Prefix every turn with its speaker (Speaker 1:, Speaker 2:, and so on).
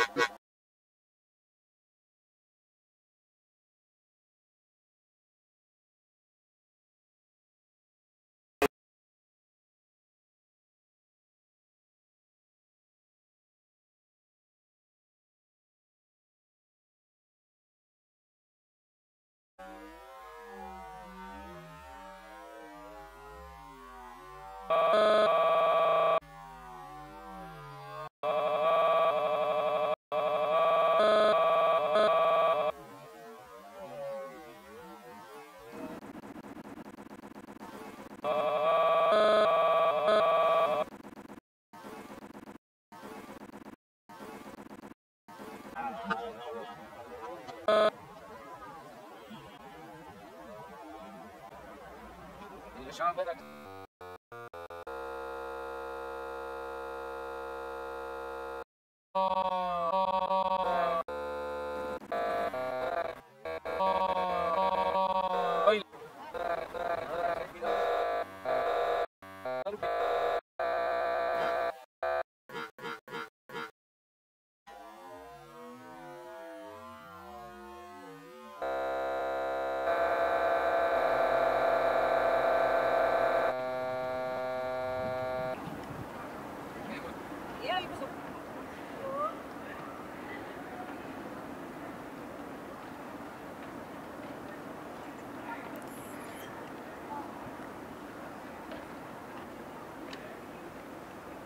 Speaker 1: Uh... Deixa uma vez aqui. Oh.